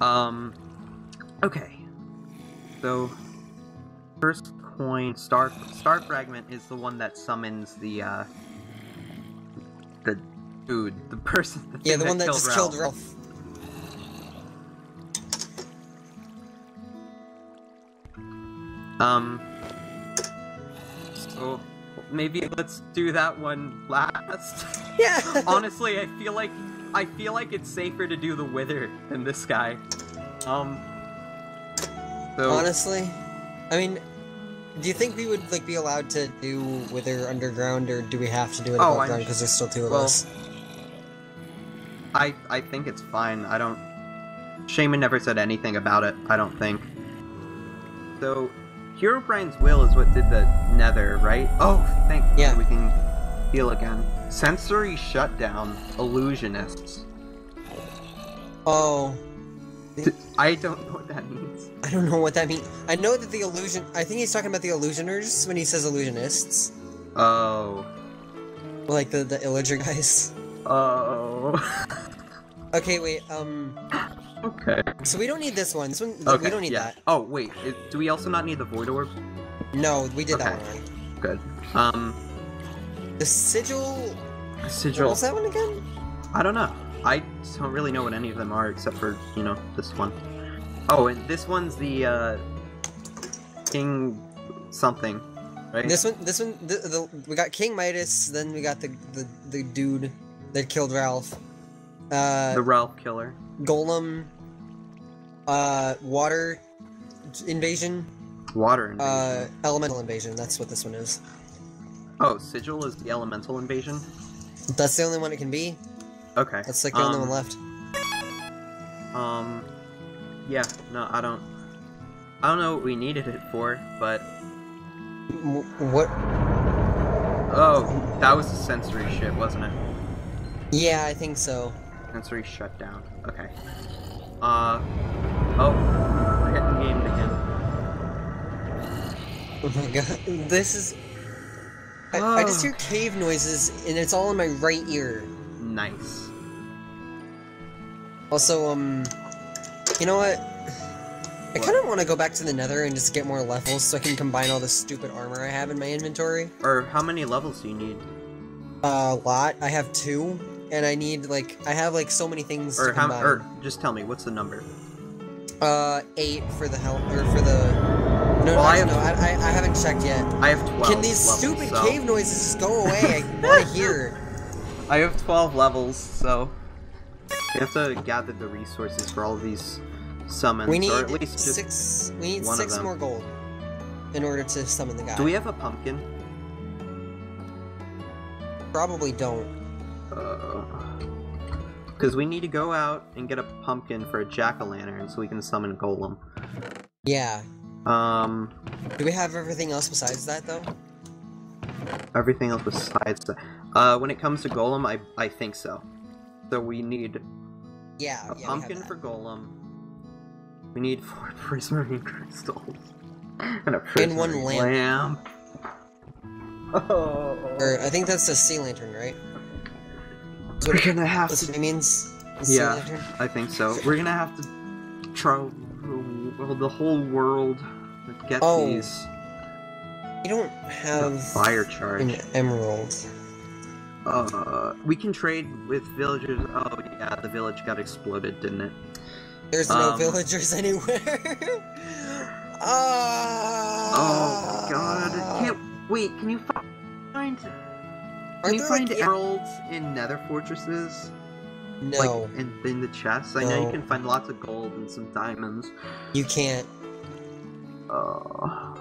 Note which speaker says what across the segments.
Speaker 1: Um. Okay. So, first coin star star fragment is the one that summons the uh the dude, the person. The
Speaker 2: Yeah, the one that
Speaker 1: killed
Speaker 2: just
Speaker 1: Ralph.
Speaker 2: killed Ralph.
Speaker 1: Um. So maybe let's do that one last.
Speaker 2: Yeah.
Speaker 1: Honestly, I feel like I feel like it's safer to do the Wither than this guy. Um. So
Speaker 2: Honestly, I mean, do you think we would like be allowed to do Wither Underground, or do we have to do it
Speaker 1: Oh,
Speaker 2: above ground because there's still two of
Speaker 1: well,
Speaker 2: us?
Speaker 1: I I think it's fine. I don't. Shaymin never said anything about it. I don't think. So, Herobrine's will is what did the Nether, right? Oh, thank
Speaker 2: Yeah.
Speaker 1: God we can heal again. Sensory shutdown. Illusionists.
Speaker 2: Oh,
Speaker 1: I don't know what that means.
Speaker 2: I don't know what that means. I know that the illusion. I think he's talking about the illusioners when he says illusionists,
Speaker 1: Oh.
Speaker 2: like the the illager guys.
Speaker 1: Oh.
Speaker 2: Okay, wait. Um,
Speaker 1: okay.
Speaker 2: so we don't need this one. This one,
Speaker 1: Okay.
Speaker 2: we don't need
Speaker 1: yeah.
Speaker 2: that.
Speaker 1: Oh wait, do we also not need the void orb?
Speaker 2: No, we did that
Speaker 1: Okay.
Speaker 2: one. already.
Speaker 1: Good. Um,
Speaker 2: The sigil.
Speaker 1: Sigil.
Speaker 2: was that one again?
Speaker 1: I don't know. I don't really know what any of them are except for you know this one. Oh, and this one's the uh, King something, right?
Speaker 2: This one, this one, the, the, we got King Midas, then we got the the, the dude that killed Ralph. Uh,
Speaker 1: the Ralph killer.
Speaker 2: Golem. Uh, water invasion.
Speaker 1: Water invasion.
Speaker 2: Uh, elemental invasion. That's what this one is.
Speaker 1: Oh, sigil is the elemental invasion.
Speaker 2: That's the only one it can be.
Speaker 1: Okay.
Speaker 2: That's like the only
Speaker 1: um,
Speaker 2: one left.
Speaker 1: Um, yeah. No, I don't. I don't know what we needed it for, but
Speaker 2: What?
Speaker 1: oh, that was the sensory shit, wasn't it?
Speaker 2: Yeah, I think so.
Speaker 1: Sensory shutdown. Okay. Uh. Oh, we're getting gamed again.
Speaker 2: Oh my god, this is. I, I just
Speaker 1: Oh.
Speaker 2: hear cave noises, and it's all in my right ear.
Speaker 1: Nice.
Speaker 2: Also, um, you know what? I kind of want to go back to the Nether and just get more levels so I can combine all the stupid armor I have in my inventory.
Speaker 1: Or how many levels do you need?
Speaker 2: A lot. I have two, and I need like I have like so many things
Speaker 1: Or
Speaker 2: to
Speaker 1: how?
Speaker 2: combine.
Speaker 1: Or just tell me what's the number?
Speaker 2: Uh, eight for the hell or for the. No, no,
Speaker 1: Well, I
Speaker 2: no,
Speaker 1: have-
Speaker 2: I, I, I haven't checked yet.
Speaker 1: I have twelve.
Speaker 2: Can these
Speaker 1: levels,
Speaker 2: stupid
Speaker 1: so-
Speaker 2: cave noises just go away? I want to hear.
Speaker 1: I have twelve levels, so we have to gather the resources for all these summons,
Speaker 2: We need
Speaker 1: or at least
Speaker 2: six. We need six more gold in order to summon the guy.
Speaker 1: Do we have a pumpkin?
Speaker 2: Probably don't.
Speaker 1: Uh, because we need to go out and get a pumpkin for a jack o' lantern so we can summon Golem.
Speaker 2: Yeah.
Speaker 1: Um,
Speaker 2: Do we have everything else besides that though?
Speaker 1: everything else besides that. Uh, when it comes to Golem, I I think so. So we need
Speaker 2: Yeah.
Speaker 1: a
Speaker 2: yeah,
Speaker 1: pumpkin for Golem. We need four prismarine crystals and a prismarine
Speaker 2: one lamp.
Speaker 1: lamp. Oh,
Speaker 2: Or I think that's the sea lantern, right? That's
Speaker 1: we're gonna have
Speaker 2: that's
Speaker 1: to.
Speaker 2: what it means.
Speaker 1: Yeah.
Speaker 2: lantern?
Speaker 1: I think so. We're gonna have to travel the whole world get
Speaker 2: Oh.
Speaker 1: these
Speaker 2: You don't have
Speaker 1: fire charge.
Speaker 2: an emerald.
Speaker 1: Uh, we can trade with villagers. Oh yeah, the village got exploded, didn't it?
Speaker 2: There's no
Speaker 1: Um,
Speaker 2: villagers anywhere.
Speaker 1: Oh
Speaker 2: Ah.
Speaker 1: god! Can't wait. Can you find? Can you find
Speaker 2: like,
Speaker 1: emeralds in Nether fortresses?
Speaker 2: No,
Speaker 1: Like in, in the chests? I know you can find lots of gold and some diamonds.
Speaker 2: you can't.
Speaker 1: Uh,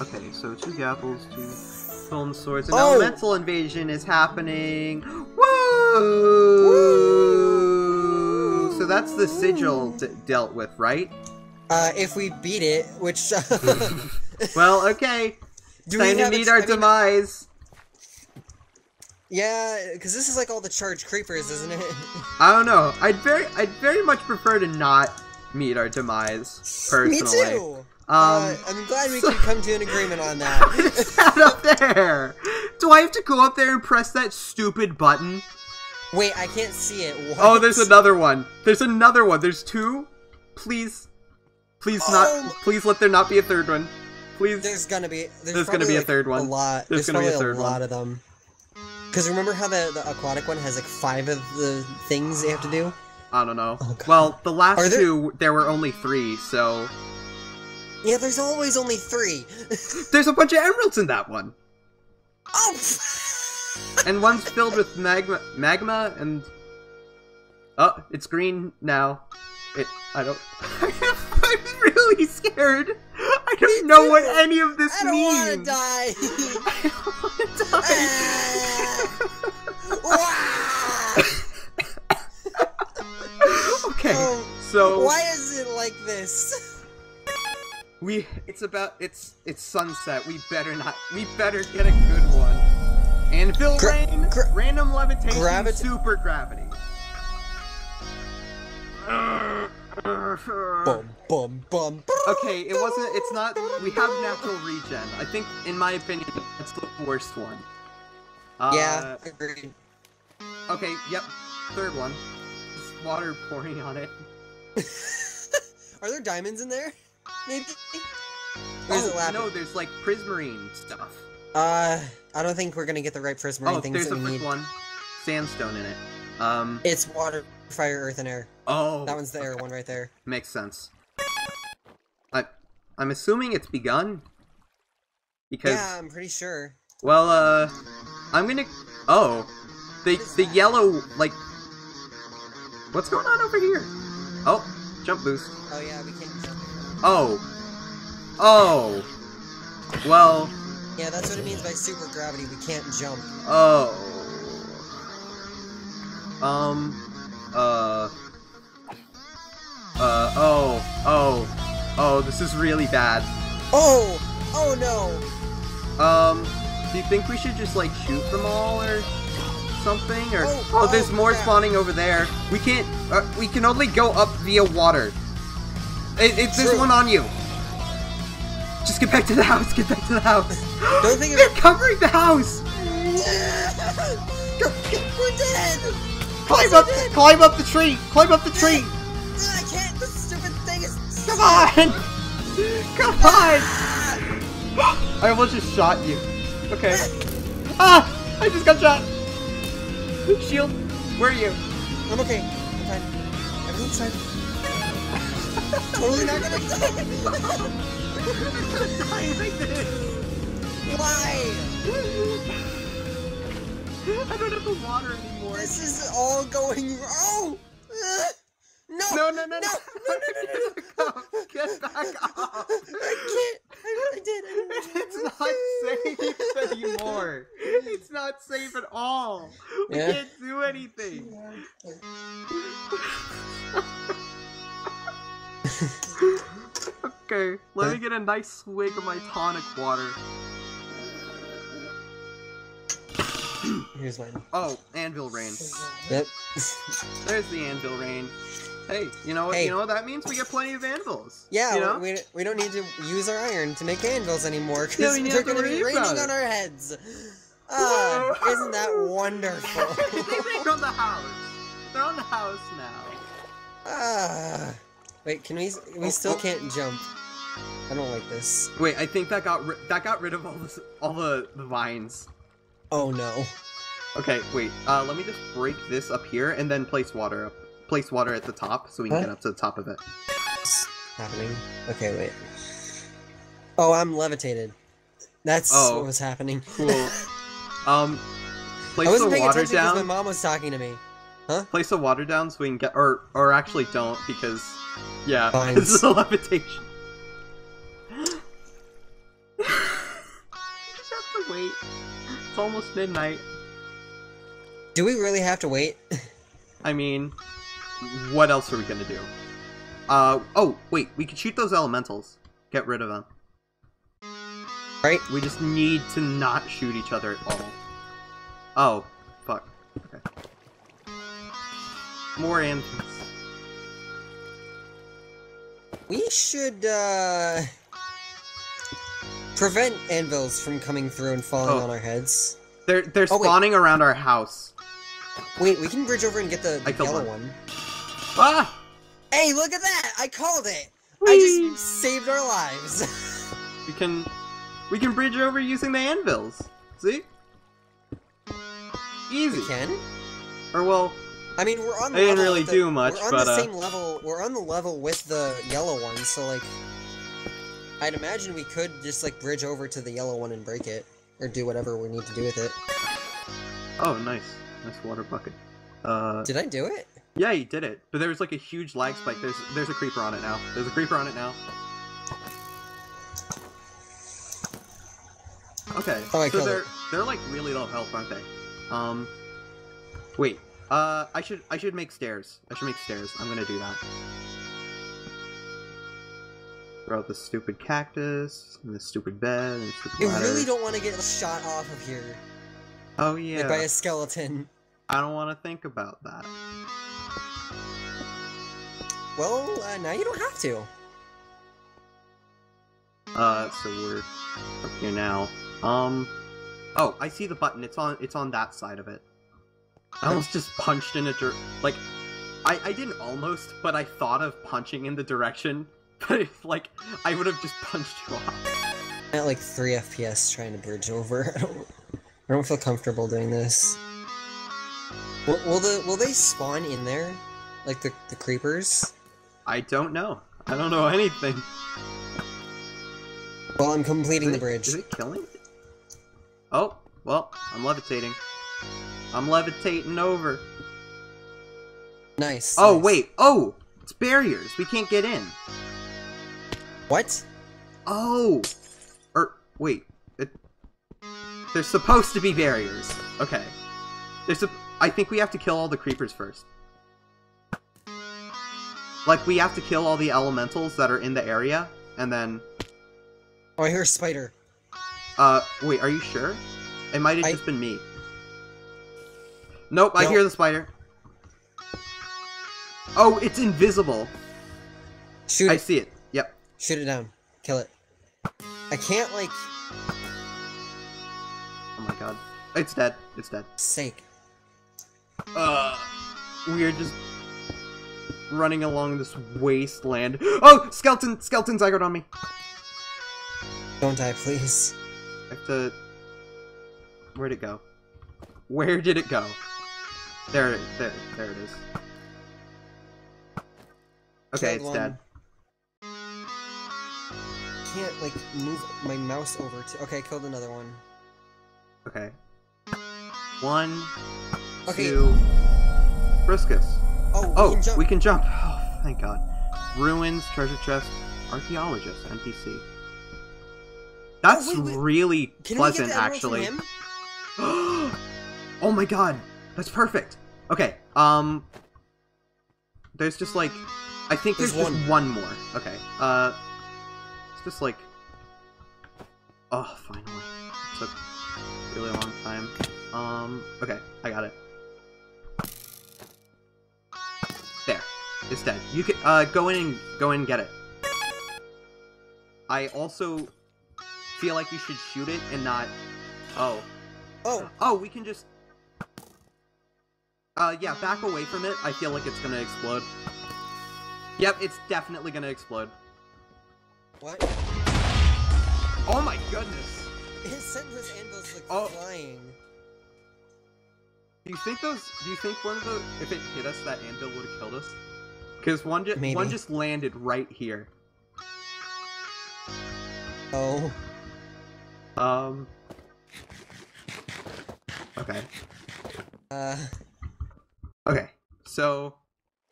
Speaker 1: okay, so two apples, two golden swords. An
Speaker 2: Oh!
Speaker 1: elemental invasion is happening. Woo! So that's the sigil dealt with, right?
Speaker 2: Uh, if we beat it, which
Speaker 1: Well, okay.
Speaker 2: do
Speaker 1: Time to meet our
Speaker 2: I mean,
Speaker 1: demise.
Speaker 2: Yeah, because this is like all the charged creepers, isn't it?
Speaker 1: I don't know. I'd very, I'd very much prefer to not meet our demise personally.
Speaker 2: Me too.
Speaker 1: Um,
Speaker 2: uh, I'm glad we
Speaker 1: so-
Speaker 2: could come to an agreement on that.
Speaker 1: that up there? Do I have to go up there and press that stupid button?
Speaker 2: Wait, I can't see it. What?
Speaker 1: Oh, there's another one. There's another one. There's two. please, please
Speaker 2: Oh.
Speaker 1: not, please let there not be a third one. Please.
Speaker 2: There's gonna be. There's,
Speaker 1: There's gonna be a third one.
Speaker 2: A lot.
Speaker 1: There's
Speaker 2: There's,
Speaker 1: gonna be a third
Speaker 2: a
Speaker 1: one.
Speaker 2: lot of them. Because remember how the, the aquatic one has like five of the things they have to do?
Speaker 1: I don't know.
Speaker 2: Oh,
Speaker 1: well, the last
Speaker 2: there-
Speaker 1: two, there were only three, so
Speaker 2: Yeah, there's always only three.
Speaker 1: there's a bunch of emeralds in that one,
Speaker 2: oh!
Speaker 1: and one's filled with magma, magma, and oh, it's green now. It, I don't. I'm really scared. I don't know what any of this
Speaker 2: I don't
Speaker 1: means.
Speaker 2: want to die.
Speaker 1: I don't want to die. Ah. okay,
Speaker 2: Oh,
Speaker 1: so
Speaker 2: Why is it like this?
Speaker 1: We it's about it's it's sunset. We better not. We better get a good one. Anvil
Speaker 2: Gra-
Speaker 1: rain, random levitation,
Speaker 2: gravita-
Speaker 1: super gravity.
Speaker 2: Bum bum bum.
Speaker 1: Okay, it wasn't. It's not. We have natural regen. I think, in my opinion, that's the worst one. Uh,
Speaker 2: yeah, agreed.
Speaker 1: Okay. Yep. Third one. Just water pouring on it.
Speaker 2: Are there diamonds in there? Maybe. Or is it
Speaker 1: Oh no, there's like prismarine stuff.
Speaker 2: Uh, I don't think we're gonna get the right prismarine
Speaker 1: oh,
Speaker 2: things
Speaker 1: there's
Speaker 2: that
Speaker 1: a
Speaker 2: we
Speaker 1: fifth
Speaker 2: need.
Speaker 1: one. Sandstone in it. Um.
Speaker 2: It's water, fire, earth, and air.
Speaker 1: Oh.
Speaker 2: That one's the air one right there.
Speaker 1: Makes sense. I, I'm assuming it's begun. Because,
Speaker 2: Yeah, I'm pretty sure.
Speaker 1: well, uh, I'm gonna. Oh, the the yellow like. What's going on over here? Oh, jump boost.
Speaker 2: Oh yeah, we can't.
Speaker 1: Oh, oh. Well,
Speaker 2: Yeah, that's what it means by super gravity. We can't jump.
Speaker 1: oh. Um, uh. Uh, oh, oh, oh, this is really bad.
Speaker 2: Oh! Oh no!
Speaker 1: Um, do you think we should just like shoot them all or something? Or
Speaker 2: Oh,
Speaker 1: oh, there's
Speaker 2: oh,
Speaker 1: more
Speaker 2: crap.
Speaker 1: spawning over there. We can't. Uh, we can only go up via water. It, it, there's
Speaker 2: True.
Speaker 1: one on you. Just get back to the house. Get back to the house.
Speaker 2: Don't think
Speaker 1: They're covering the house.
Speaker 2: We're dead!
Speaker 1: Climb up.
Speaker 2: did.
Speaker 1: Climb up the tree. Climb up the tree.
Speaker 2: I can't! This stupid thing is.
Speaker 1: Come on. Come on. I almost just shot you. Okay. Ah! I just got shot. Shield. Where are you?
Speaker 2: I'm okay. I'm fine. Everything's fine. Totally not gonna die. Why?
Speaker 1: I don't have the water anymore.
Speaker 2: This is all going wrong. No.
Speaker 1: No, no, no, no,
Speaker 2: no, no, no, no, no.
Speaker 1: Get back off.
Speaker 2: I can't. I, I did. I did.
Speaker 1: It's not safe anymore. It's not safe at all. We
Speaker 2: Yeah.
Speaker 1: can't do anything. okay, let me get a nice swig of my tonic water.
Speaker 2: Here's mine.
Speaker 1: Oh, anvil rain.
Speaker 2: Yep.
Speaker 1: There's the anvil rain. Hey, you know what?
Speaker 2: Hey.
Speaker 1: You know what that means? We get plenty of anvils.
Speaker 2: Yeah,
Speaker 1: you know?
Speaker 2: we, we don't need to use our iron to make anvils anymore
Speaker 1: Yeah,
Speaker 2: because
Speaker 1: we
Speaker 2: they're going to be raining on our heads. Ah, isn't that wonderful?
Speaker 1: They're on the house. They're on the house now.
Speaker 2: ah. Wait, can we? We
Speaker 1: Oh,
Speaker 2: still
Speaker 1: oh.
Speaker 2: can't jump. I don't like this.
Speaker 1: Wait, I think that got ri- that got rid of all the all the, the vines.
Speaker 2: Oh no.
Speaker 1: Okay, wait. Uh, let me just break this up here and then place water up. Place water at the top so we can
Speaker 2: Huh?
Speaker 1: get up to the top of it.
Speaker 2: What's happening? Okay, wait. Oh, I'm levitated. That's
Speaker 1: Oh.
Speaker 2: what was happening.
Speaker 1: Cool. Um, place
Speaker 2: I
Speaker 1: the water
Speaker 2: attention because my mom was talking to me.
Speaker 1: Place the water down so we can get, or or actually don't because, yeah,
Speaker 2: Vines.
Speaker 1: this is a levitation. just have to wait. It's almost midnight.
Speaker 2: Do we really have to wait?
Speaker 1: I mean, what else are we gonna do? Uh, oh, wait, we could shoot those elementals. Get rid of them.
Speaker 2: Right?
Speaker 1: We just need to not shoot each other at all. Oh, More anthems.
Speaker 2: We should uh prevent anvils from coming through and falling
Speaker 1: Oh.
Speaker 2: on our heads.
Speaker 1: They're they're
Speaker 2: Oh, wait.
Speaker 1: spawning around our house.
Speaker 2: Wait, we can bridge over and get the, the yellow
Speaker 1: one.
Speaker 2: one.
Speaker 1: Ah!
Speaker 2: Hey, look at that! I called it! I just saved our lives.
Speaker 1: We can we can bridge over using the anvils. See? Easy.
Speaker 2: we can?
Speaker 1: Or well,
Speaker 2: I mean, we're on the
Speaker 1: I didn't really
Speaker 2: the-
Speaker 1: do much,
Speaker 2: We're on
Speaker 1: but,
Speaker 2: the
Speaker 1: uh,
Speaker 2: same level. We're on the level with the yellow one, so like, I'd imagine we could just like bridge over to the yellow one and break it, or do whatever we need to do with it.
Speaker 1: oh nice, nice water bucket. Uh,
Speaker 2: Did I do it?
Speaker 1: yeah, you did it. But there was like a huge lag spike. There's there's a creeper on it now. There's a creeper on it now. Okay,
Speaker 2: Oh, I
Speaker 1: so they're
Speaker 2: it.
Speaker 1: they're like really low health, aren't they? Um, wait. Uh, I should I should make stairs. I should make stairs. I'm gonna do that. Throw out the stupid cactus and the stupid bed and the stupid
Speaker 2: I really don't want to get shot off of here
Speaker 1: Oh
Speaker 2: like,
Speaker 1: yeah.
Speaker 2: by a skeleton.
Speaker 1: I don't want to think about that.
Speaker 2: Well, uh, now you don't have to.
Speaker 1: Uh, so we're up here now. Um, oh, I see the button. It's on. It's on that side of it. I almost just punched in a dir- like. I I didn't almost, but I thought of punching in the direction. But if, like, I would have just punched you off.
Speaker 2: I'm at like three FPS trying to bridge over. I don't. I don't feel comfortable doing this. Will, will the will they spawn in there, like the the creepers?
Speaker 1: I don't know. I don't know anything.
Speaker 2: Well, I'm completing
Speaker 1: Is
Speaker 2: the bridge.
Speaker 1: Is it killing? Oh, well, I'm levitating. I'm levitating over.
Speaker 2: Nice.
Speaker 1: Oh
Speaker 2: nice.
Speaker 1: wait. Oh, it's barriers. We can't get in.
Speaker 2: What?
Speaker 1: Oh! Or, wait. It, there's supposed to be barriers. Okay. There's a, I think we have to kill all the creepers first. Like, we have to kill all the elementals that are in the area, and then...
Speaker 2: Oh, I hear a spider.
Speaker 1: Uh, wait, are you sure? It might have
Speaker 2: I-
Speaker 1: just been me. Nope, I hear the spider. Oh, it's invisible.
Speaker 2: Shoot
Speaker 1: I
Speaker 2: it.
Speaker 1: see it. Yep.
Speaker 2: Shoot it down. Kill it. I can't like
Speaker 1: Oh my god. It's dead. It's dead.
Speaker 2: sake.
Speaker 1: Uh, we are just running along this wasteland. Oh, skeleton! Skeleton zygote on me.
Speaker 2: Don't die, please.
Speaker 1: Have to. Where'd it go? Where did it go? There, there, there it is. Okay, it's
Speaker 2: one.
Speaker 1: dead.
Speaker 2: Can't like move my mouse over to. Okay, I killed another one.
Speaker 1: Okay. One,
Speaker 2: Okay.
Speaker 1: two. Briscus.
Speaker 2: Oh,
Speaker 1: Oh,
Speaker 2: we oh, can jump.
Speaker 1: we can jump. Oh, thank God. Ruins, treasure chest, archaeologist, NPC. That's oh,
Speaker 2: wait, wait.
Speaker 1: really
Speaker 2: Can
Speaker 1: pleasant,
Speaker 2: we get the from
Speaker 1: actually. oh my god, that's perfect. Okay, um, there's just like, I think there's,
Speaker 2: There's
Speaker 1: just one more. Okay, uh, it's just like, oh, finally, it took a really long time. Um, okay, I got it. There, it's dead. You can uh go in and go in and get it. I also feel like you should shoot it and not. Oh,
Speaker 2: Oh,
Speaker 1: Oh, we can just. Uh, yeah, back away from it. I feel like it's gonna explode. Yep, it's definitely gonna explode.
Speaker 2: what?
Speaker 1: Oh my goodness!
Speaker 2: It sent those anvils like
Speaker 1: Oh.
Speaker 2: flying.
Speaker 1: Do you think those? Do you think one of those? If it hit us, that anvil would have killed us? Because one just one just landed right here.
Speaker 2: Oh.
Speaker 1: Um. Okay.
Speaker 2: Uh.
Speaker 1: Okay. So,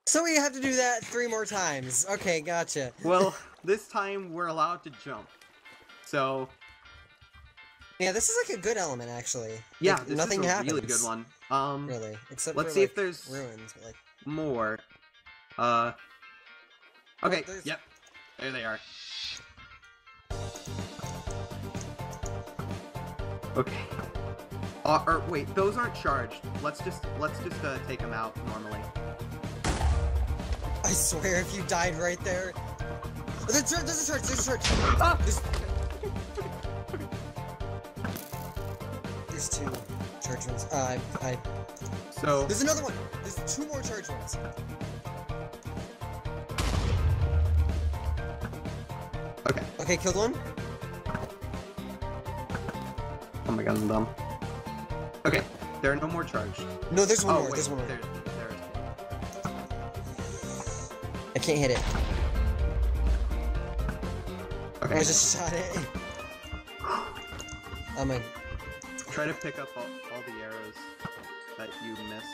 Speaker 2: So we have to do that three more times. Okay, gotcha.
Speaker 1: well, this time we're allowed to jump. So,
Speaker 2: Yeah, this is like a good element actually.
Speaker 1: yeah,
Speaker 2: Like,
Speaker 1: this
Speaker 2: nothing
Speaker 1: is a
Speaker 2: happens.
Speaker 1: really good one. Um,
Speaker 2: Really, except
Speaker 1: let's
Speaker 2: for,
Speaker 1: see if there's-
Speaker 2: ruins. But, like,
Speaker 1: more. Uh. Okay. Yep. There they are. Okay. Uh, or wait, those aren't charged. Let's just let's just uh, take them out normally.
Speaker 2: I swear, if you died right there. There's a church. There's a church. There's a church.
Speaker 1: Ah!
Speaker 2: There's, there's two church ones. Uh, I, I.
Speaker 1: So
Speaker 2: There's another one. There's two more church ones.
Speaker 1: Okay.
Speaker 2: Okay, killed one.
Speaker 1: Oh my god, I'm dumb. Okay, there are no more charged.
Speaker 2: No, there's one
Speaker 1: oh,
Speaker 2: more.
Speaker 1: wait,
Speaker 2: there's one more.
Speaker 1: There, there is
Speaker 2: I can't hit it.
Speaker 1: Okay.
Speaker 2: I just shot it. Oh my.
Speaker 1: Try to pick up all, all the arrows that you miss.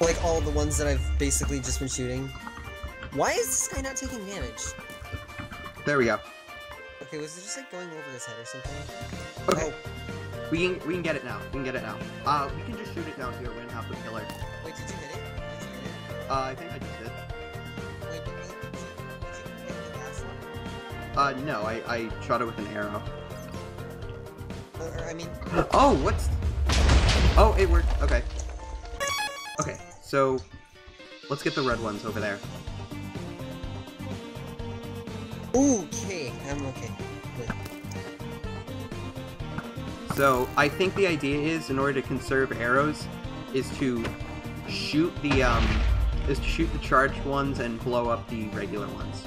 Speaker 2: Like all the ones that I've basically just been shooting. Why is this guy not taking damage?
Speaker 1: There we go.
Speaker 2: Okay, was it just like going over his head or something?
Speaker 1: Okay.
Speaker 2: Oh,
Speaker 1: We can we can get it now. We can get it now. Uh, we can just shoot it down here. We don't have to kill her.
Speaker 2: wait, did you hit it? Did you hit it?
Speaker 1: Uh, I think I just did.
Speaker 2: Wait, did, did, you, did you hit the last one?
Speaker 1: Uh, no, I I shot it with an arrow.
Speaker 2: Or, or, I mean,
Speaker 1: Oh, what's? Oh, it worked. Okay. Okay, so let's get the red ones over there.
Speaker 2: okay, I'm okay.
Speaker 1: So I think the idea is, in order to conserve arrows, is to shoot the um, is to shoot the charged ones and blow up the regular ones.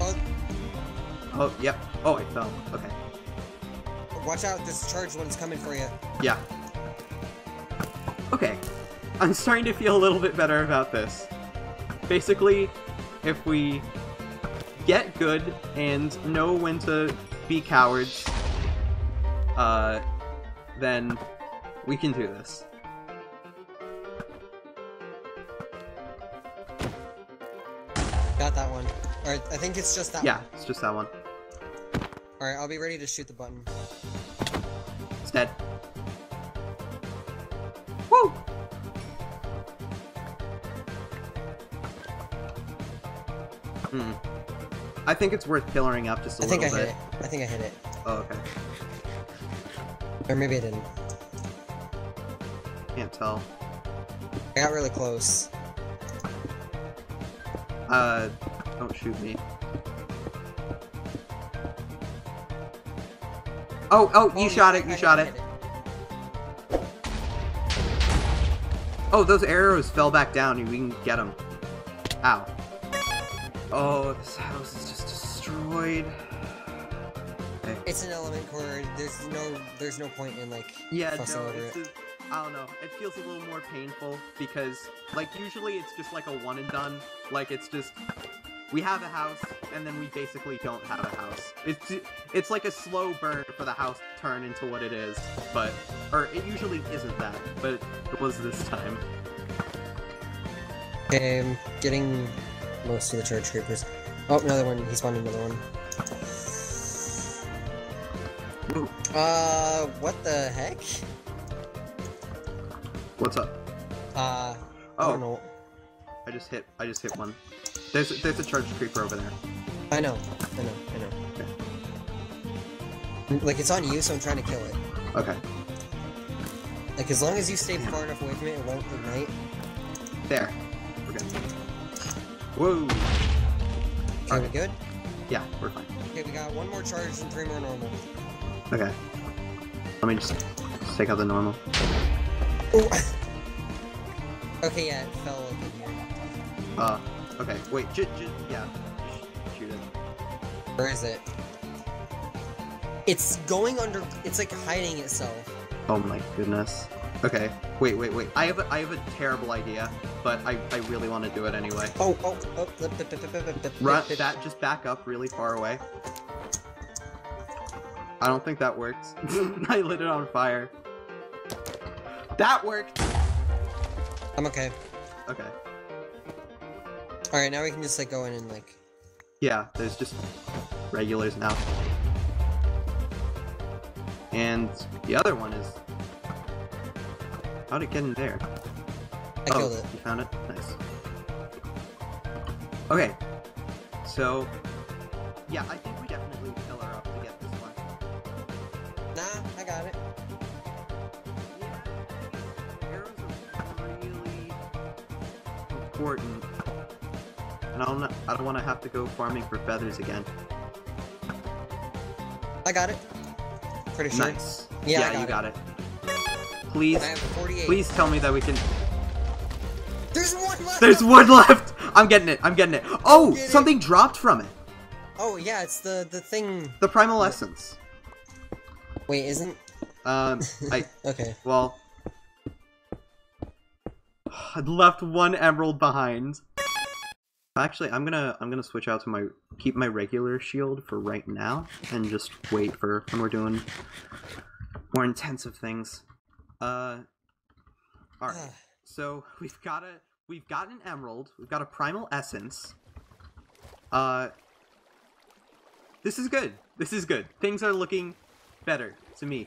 Speaker 2: Oh,
Speaker 1: Oh, yep. Oh, I fell. Okay.
Speaker 2: watch out, this charged one's coming for you.
Speaker 1: Yeah. Okay. I'm starting to feel a little bit better about this. Basically, if we get good and know when to be cowards, uh, then we can do this.
Speaker 2: Got that one. Alright, I think it's just that
Speaker 1: Yeah,
Speaker 2: one.
Speaker 1: it's just that one.
Speaker 2: Alright, I'll be ready to shoot the button.
Speaker 1: It's dead. Hmm. I think it's worth pillaring up just a
Speaker 2: I think I
Speaker 1: little
Speaker 2: hit
Speaker 1: bit.
Speaker 2: it. I think I hit it.
Speaker 1: Oh, okay.
Speaker 2: Or maybe I didn't.
Speaker 1: Can't tell.
Speaker 2: I got really close.
Speaker 1: Uh, don't shoot me. Oh, oh, you
Speaker 2: Oh,
Speaker 1: shot it, you
Speaker 2: hit-
Speaker 1: shot
Speaker 2: I
Speaker 1: it. Oh, those arrows fell back down and we can get them. Ow. Oh, this house is just destroyed. Okay.
Speaker 2: It's an element core. There's no, there's no point in like
Speaker 1: Yeah,
Speaker 2: fussing
Speaker 1: no,
Speaker 2: over it.
Speaker 1: just, I don't know. It feels a little more painful because, like, usually it's just like a one and done. Like, it's just we have a house and then we basically don't have a house. It's it's like a slow burn for the house to turn into what it is, but or it usually isn't that, but it was this time.
Speaker 2: Okay, I'm getting most of the charge creepers. Oh, another one. He spawned another one.
Speaker 1: Ooh,
Speaker 2: Uh, what the heck?
Speaker 1: what's up?
Speaker 2: Uh, I
Speaker 1: Oh,
Speaker 2: don't know.
Speaker 1: I just hit I just hit one. There's there's a charged creeper over there.
Speaker 2: I know. I know. I know. Like it's on you, so I'm trying to kill it.
Speaker 1: Okay,
Speaker 2: Like as long as you stay far enough away from it, it won't ignite.
Speaker 1: there. We're good. Whoa.
Speaker 2: Okay, we good?
Speaker 1: Yeah, we're fine.
Speaker 2: Okay, we got one more charge and three more normal.
Speaker 1: Okay. Let me just, take out the normal.
Speaker 2: Oh. okay, yeah, it fell in here.
Speaker 1: Uh, okay. Wait, j- j- yeah. Just shoot it.
Speaker 2: Where is it? It's going under. It's like hiding itself.
Speaker 1: Oh my goodness. Okay. Wait, wait, wait. I have a, I have a terrible idea, but I, I really want to do it anyway.
Speaker 2: Oh, oh, oh.
Speaker 1: Run that. Just back up really far away. I don't think that works. I lit it on fire. That worked.
Speaker 2: I'm okay.
Speaker 1: Okay.
Speaker 2: All right, now we can just like go in and like.
Speaker 1: Yeah, there's just regulars now. And the other one is. How'd it get in there?
Speaker 2: I
Speaker 1: oh,
Speaker 2: killed it.
Speaker 1: You found it? Nice. Okay. So. Yeah, I think we definitely pillar up to get this one.
Speaker 2: Nah, I got it.
Speaker 1: Yeah, arrows are really important. And I don't, I don't want to have to go farming for feathers again.
Speaker 2: I got it. Pretty sure.
Speaker 1: Nice.
Speaker 2: Yeah, I
Speaker 1: you
Speaker 2: got
Speaker 1: got it. Please,
Speaker 2: I have 48.
Speaker 1: please tell me that we can.
Speaker 2: There's one left!
Speaker 1: There's one left. I'm getting it. I'm getting it. Oh,
Speaker 2: Get it.
Speaker 1: something dropped from it.
Speaker 2: Oh, yeah, it's the, the thing.
Speaker 1: The primal essence.
Speaker 2: Wait, isn't.
Speaker 1: Um, I
Speaker 2: Okay.
Speaker 1: well, I left one emerald behind. Actually, I'm gonna I'm gonna switch out to my keep my regular shield for right now and just wait for when we're doing more intensive things. Uh, all right. So we've got a we've got an emerald. We've got a primal essence. Uh, this is good. This is good. Things are looking better to me.